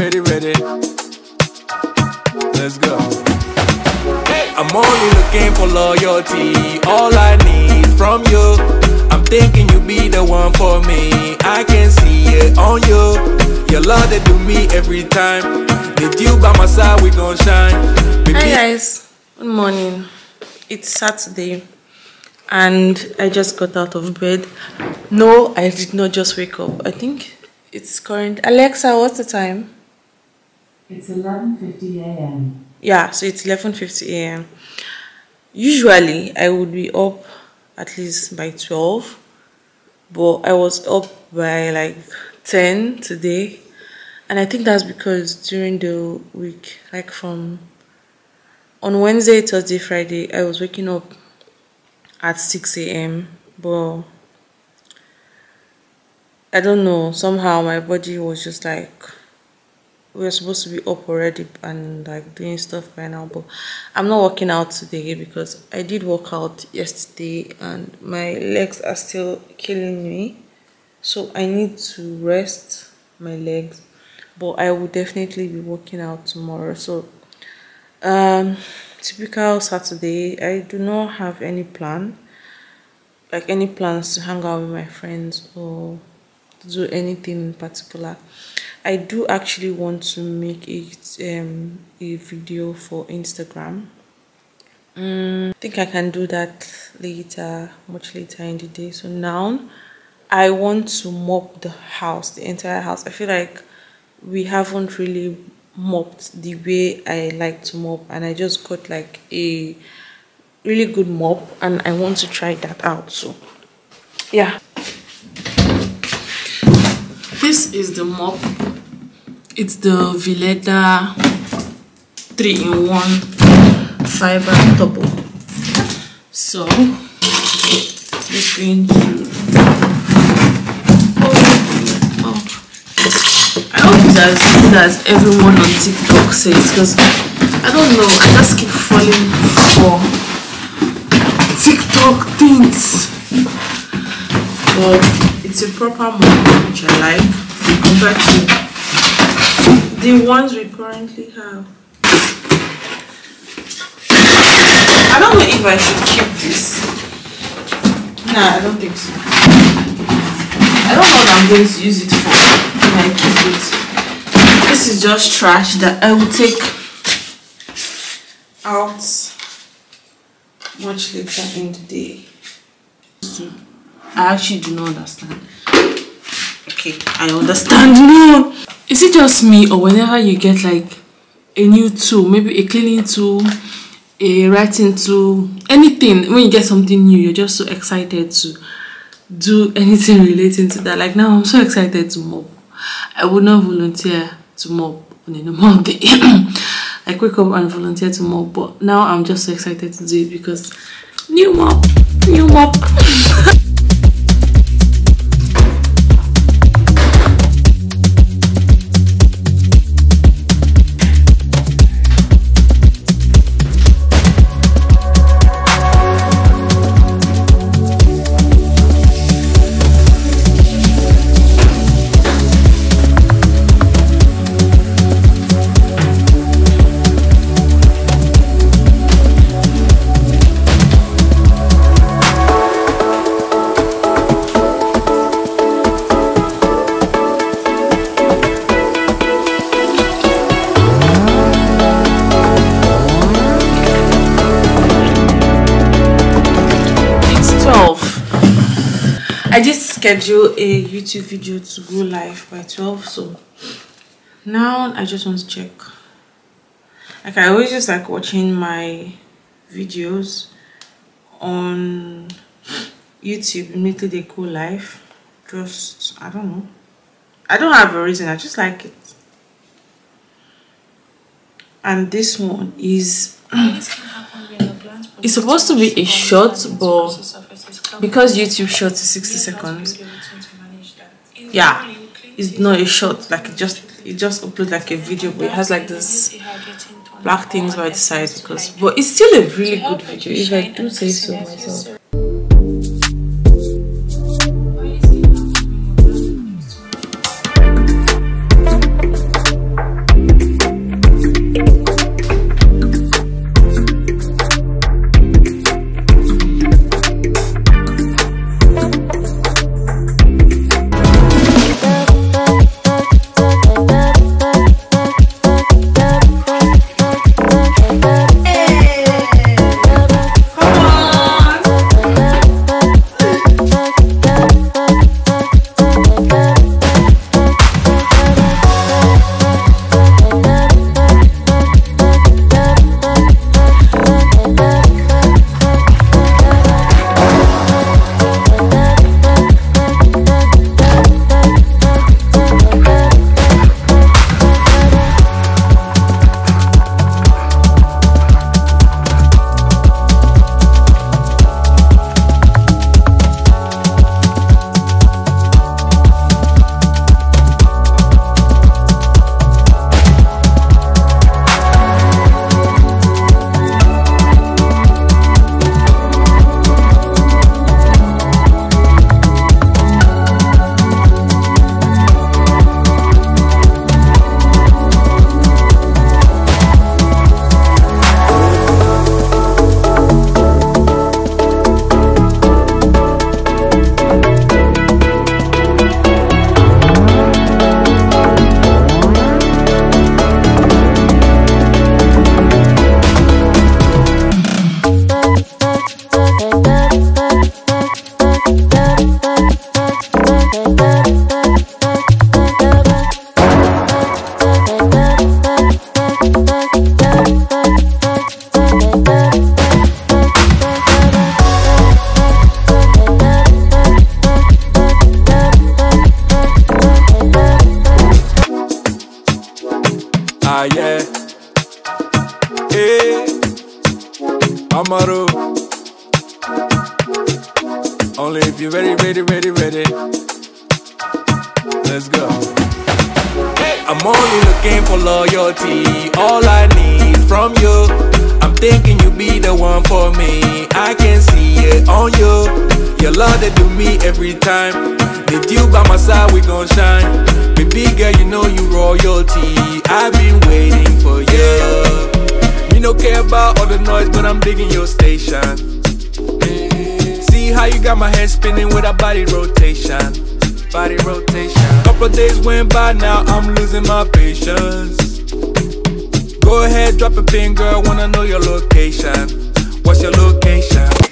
ready, ready. Let's go. I'm only looking for loyalty. All I need from you. I'm thinking you be the one for me. I can see it on you. Your love they do me every time. With you by my side, we gon' shine. Baby, Hi guys, good morning. It's Saturday and I just got out of bed. No, I did not just wake up. I think it's current. Alexa, what's the time? It's 11:50 a.m. Yeah, so it's 11:50 a.m. Usually I would be up at least by 12, but I was up by like 10 today. And I think that's because during the week, like from on Wednesday, Thursday, Friday, I was waking up at 6 a.m. But I don't know, somehow my body was just like we were supposed to be up already and like doing stuff by now but i'm not working out today because i did work out yesterday and my legs are still killing me. So i need to rest my legs but i will definitely be working out tomorrow. So um typical saturday i do not have any plan like any plans to hang out with my friends or do anything in particular I do actually want to make it um, a video for Instagram. Mm, I think I can do that later, much later in the day. So now I want to mop the house, the entire house. I feel like we haven't really mopped the way I like to mop, and I just got like a really good mop, and I want to try that out. So, yeah. This is the mop it's the Vileda 3-in-1 fiber double. So, just going to. I hope it's as good as everyone on TikTok says because I don't know, I just keep falling for TikTok things. But it's a proper mop which I like the ones we currently have. I don't know if I should keep this. Nah, I don't think so. I don't know what I'm going to use it for when I keep it. This is just trash that I will take out much later in the day. I actually do not understand. Okay, I understand now. Is it just me or whenever you get like a new tool, maybe a cleaning tool, a writing tool, anything, when you get something new, you're just so excited to do anything relating to that. Like now, I'm so excited to mop. I would not volunteer to mop on a normal day. I wake up and volunteer to mop, but now I'm just so excited to do it because new mop, new mop. Schedule a YouTube video to go live by 12 so now I just want to check. Like I always just like watching my videos on YouTube immediately they go live. Just I don't know. I don't have a reason I just like it. And this one is it's supposed to be a short but because YouTube short is 60 seconds yeah it's not a short like it just it just uploads like a video but it has like this black things by the side because but it's still a really good video if I do say so myself Let's go. I'm only looking for loyalty. All I need from you. I'm thinking you be the one for me. I can see it on you. Your love that do me every time. With you by my side, we gon' shine. Baby girl, you know you royalty. I've been waiting for you. Me no care about all the noise, but I'm digging your station. See how you got my head spinning with a body rotation. Body rotation. Couple days went by, now I'm losing my patience. Go ahead, drop a pin, girl. Wanna know your location? What's your location?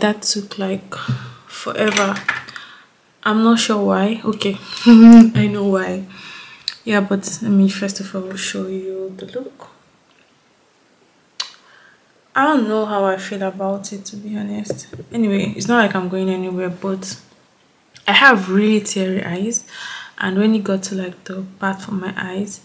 That took like forever. I'm not sure why. Okay, I know why. Yeah, but let me first of all show you the look. I don't know how I feel about it to be honest. Anyway, it's not like I'm going anywhere, but I have really teary eyes, and when it got to like the part for my eyes,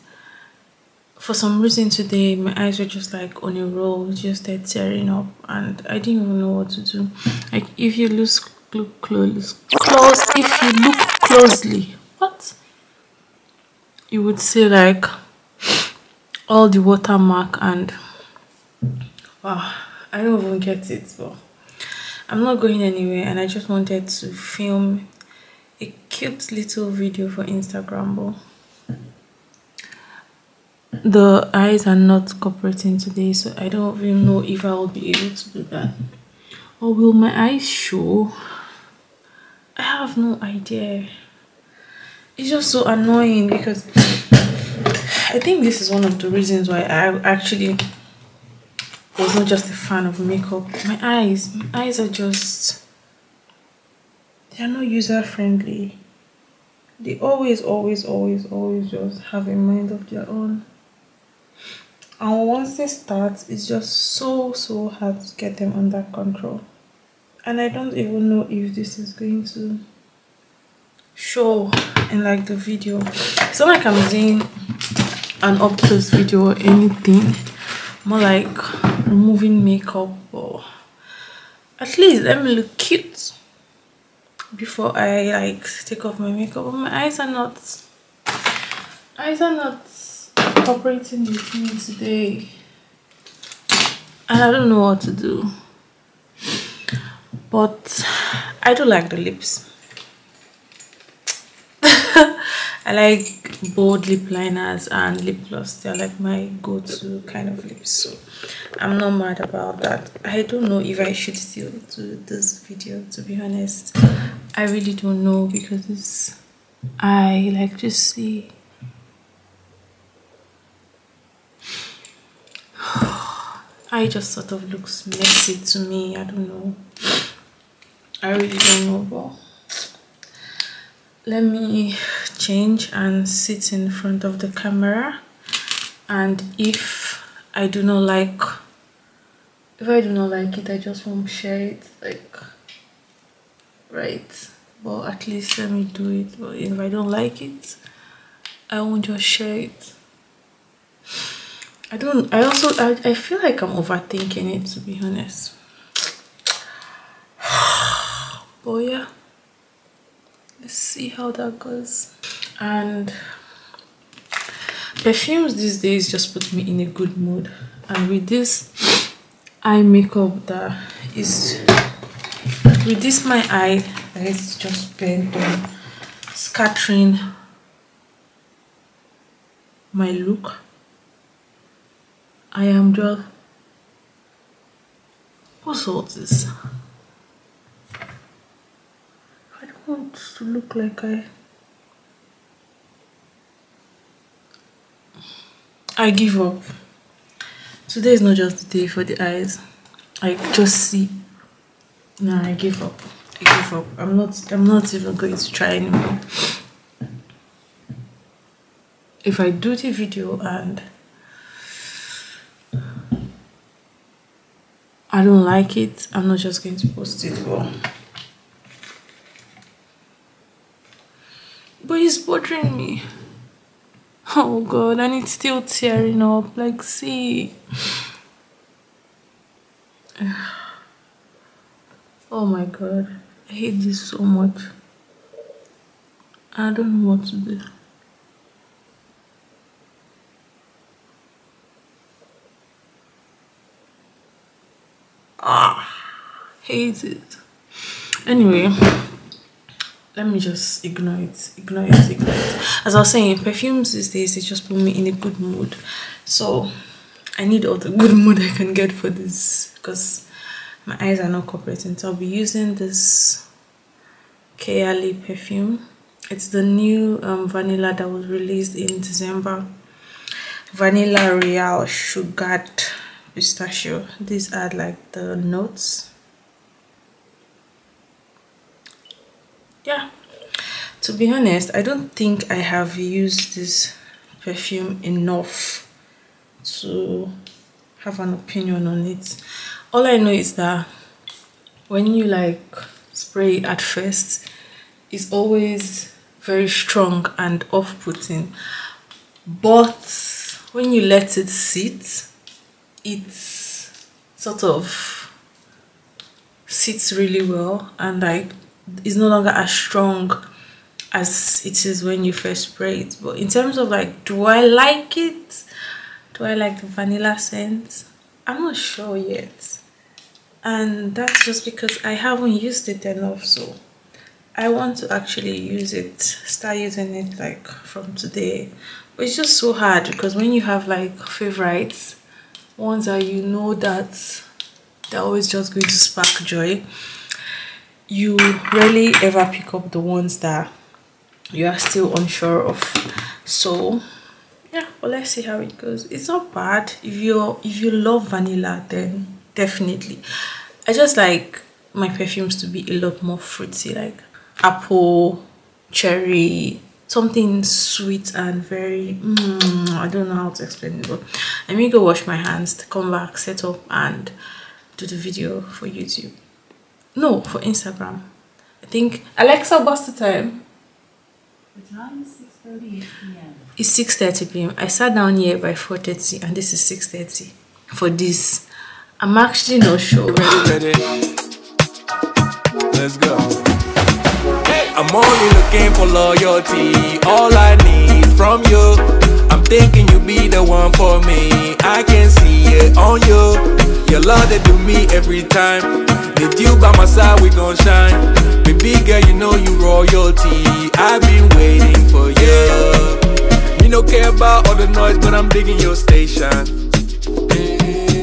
for some reason today my eyes were just like on a roll just they're tearing up and i didn't even know what to do. Like if you look look close close if you look closely what? You would see like all the watermark and wow i don't even get it but i'm not going anywhere and i just wanted to film a cute little video for instagram but the eyes are not cooperating today so i don't even know if i'll be able to do that. Or will my eyes show? I have no idea. It's just so annoying because i think this is one of the reasons why i actually was not just a fan of makeup. My eyes my eyes are just they're not user friendly they always always always always just have a mind of their own and once they start it's just so so hard to get them under control. And i don't even know if this is going to show in like the video. It's not like i'm doing an up close video or anything. More like removing makeup or at least let me look cute before i like take off my makeup. But my eyes are not eyes are not cooperating with me today. And I don't know what to do. But I do like the lips. I like bold lip liners and lip gloss. They're like my go-to kind of lips so I'm not mad about that. I don't know if I should still do this video to be honest. I really don't know because I like to see I just sort of looks messy to me. I don't know. I really don't know, but let me change and sit in front of the camera. And if I do not like if I do not like it, I just won't share it. Like, right? But at least let me do it. But if I don't like it, I won't just share it. I don't. I also. I, I feel like I'm overthinking it. To be honest. But yeah, let's see how that goes. And perfumes these days just put me in a good mood. And with this eye makeup that is with this my eye that is just bent on scattering my look i am just what's all this? I don't want to look like i i give up. Today is not just the day for the eyes. I just see. No i give up. I give up. I'm not i'm not even going to try anymore. If i do the video and i don't like it i'm not just going to post it for but it's bothering me Oh god, and it's still tearing up. Like, see. Oh my god, I hate this so much. I don't know what to do. Ah, hate it. Anyway let me just ignore it ignore it ignore it. As i was saying perfumes these days they just put me in a good mood. So i need all the good mood i can get for this because my eyes are not cooperating. So i'll be using this Kayali perfume. It's the new um, vanilla that was released in december. Vanilla real sugared pistachio. These are like the notes. Yeah. To be honest i don't think i have used this perfume enough to have an opinion on it. All i know is that when you like spray at first it's always very strong and off-putting. But when you let it sit it's sort of sits really well and like is no longer as strong as it is when you first spray it. But in terms of like do i like it? Do i like the vanilla scent? I'm not sure yet. And that's just because i haven't used it enough so i want to actually use it start using it like from today. But it's just so hard because when you have like favorites ones that you know that they're always just going to spark joy you rarely ever pick up the ones that you are still unsure of. So yeah well let's see how it goes. It's not bad. If you if you love vanilla then definitely. I just like my perfumes to be a lot more fruity like apple cherry something sweet and very mm, i don't know how to explain it but let me go wash my hands to come back set up and do the video for youtube no, for Instagram. I think Alexa, what's the time? The time is 6.38 p.m. It's 6.30 p.m. I sat down here by 4.30 and this is 6.30 for this. I'm actually not sure. Ready, ready. Let's go. I'm only looking for loyalty. All I need from you. I'm thinking you be the one for me. I can see it on you. Your love that do me every time. With you by my side, we gon' shine. Baby girl, you know you royalty. I've been waiting for you. Me no care about all the noise, but I'm digging your station.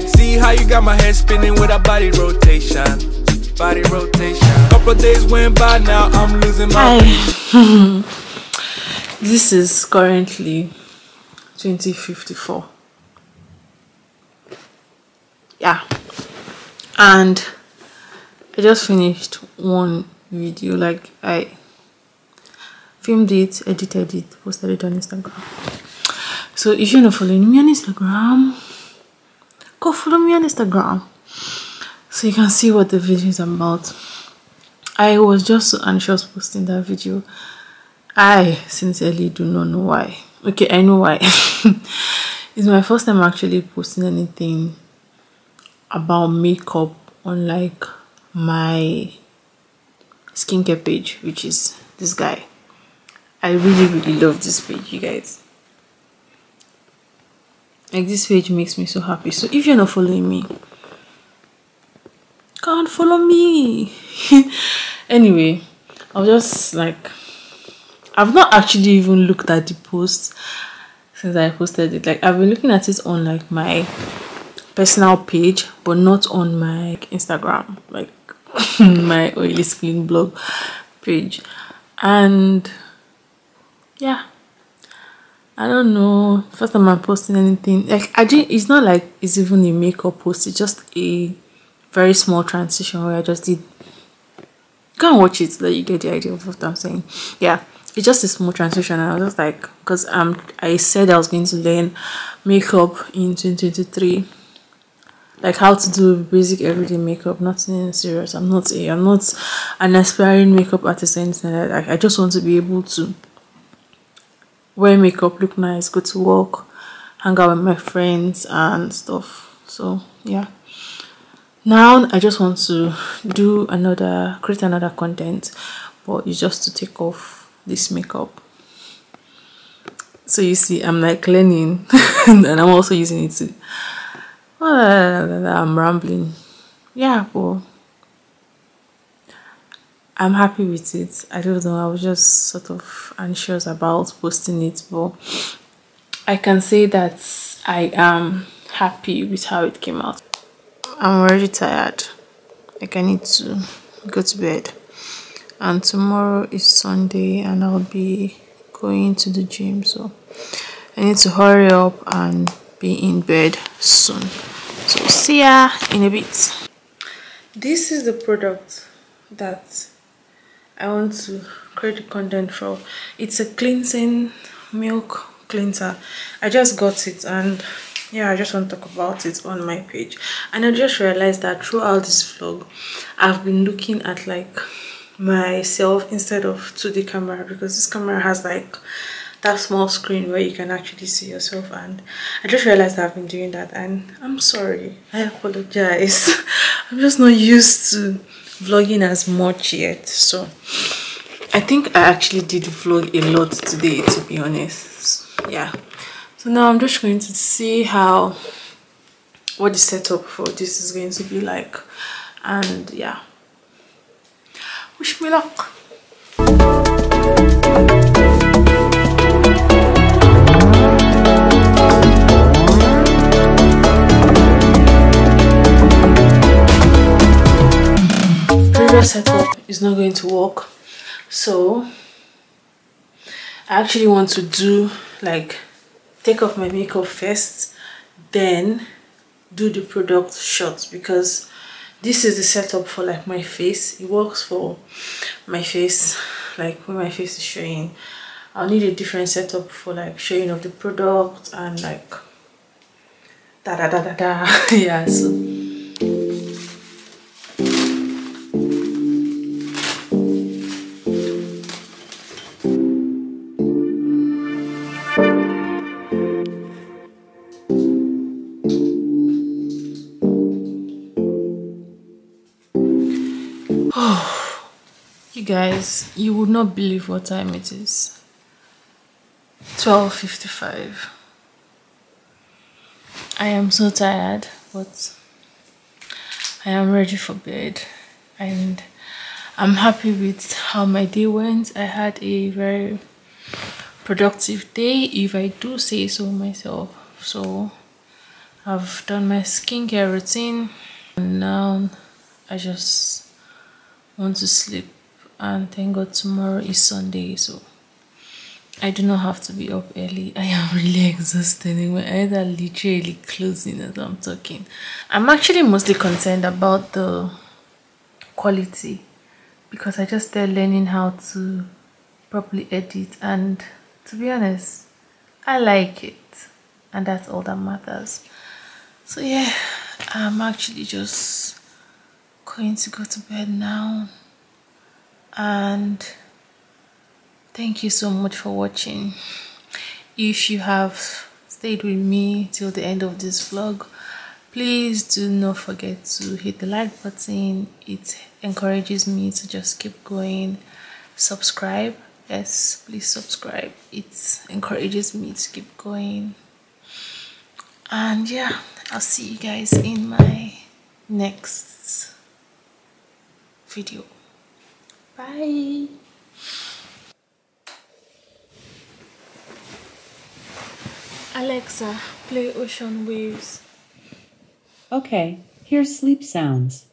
See how you got my head spinning with a body rotation. Body rotation. Couple days went by, now I'm losing my. this is currently 2054 yeah. And i just finished one video like i filmed it edited it posted it on instagram. So if you're not following me on instagram go follow me on instagram so you can see what the video is about. I was just so anxious posting that video. I sincerely do not know why. Okay i know why. It's my first time actually posting anything about makeup on like my skincare page which is this guy. I really really love this page you guys. Like this page makes me so happy. So if you're not following me can't follow me. Anyway i was just like i've not actually even looked at the post since i posted it. Like i've been looking at it on like my personal page but not on my instagram like my oily skin blog page. And yeah. I don't know. First time i'm posting anything. Like i didn't it's not like it's even a makeup post it's just a very small transition where I just did go and watch it so that you get the idea of what I'm saying. Yeah, it's just a small transition and I was just like because um I said I was going to learn makeup in 2023 like how to do basic everyday makeup nothing serious. I'm not a i'm not an aspiring makeup artist or anything like i just want to be able to wear makeup look nice go to work hang out with my friends and stuff. So yeah now i just want to do another create another content but it's just to take off this makeup. So you see i'm like learning and i'm also using it to i'm rambling. Yeah but i'm happy with it. I don't know i was just sort of anxious about posting it but i can say that i am happy with how it came out I'm already tired. Like I need to go to bed. And tomorrow is Sunday and I'll be going to the gym so I need to hurry up and be in bed soon. So see ya in a bit. This is the product that I want to create content for. It's a cleansing milk cleanser. I just got it and yeah i just want to talk about it on my page. And i just realized that throughout this vlog i've been looking at like myself instead of to the camera because this camera has like that small screen where you can actually see yourself. And i just realized i've been doing that. And i'm sorry. I apologize. I'm just not used to vlogging as much yet. So i think i actually did vlog a lot today to be honest. Yeah so now i'm just going to see how what the setup for this is going to be like. And yeah. Wish me luck. Previous setup is not going to work. So I actually want to do like take off my makeup first then do the product shots because this is the setup for like my face. It works for my face like when my face is showing. I'll need a different setup for like showing of the product and like da da da da da. Yeah so you guys you would not believe what time it is. 12:55 I am so tired but I am ready for bed. And I'm happy with how my day went. I had a very productive day if I do say so myself. So I've done my skincare routine. And now I just want to sleep and thank God tomorrow is Sunday so I do not have to be up early. I am really exhausted. My eyes are literally closing as I'm talking. I'm actually mostly concerned about the quality because I just started learning how to properly edit and to be honest, I like it and that's all that matters. So yeah, I'm actually just going to go to bed now. And thank you so much for watching. If you have stayed with me till the end of this vlog, please do not forget to hit the like button. It encourages me to just keep going. Subscribe. Yes, please subscribe. It encourages me to keep going. And yeah, I'll see you guys in my next video. Bye. Alexa, play Ocean Waves. Okay, here's sleep sounds.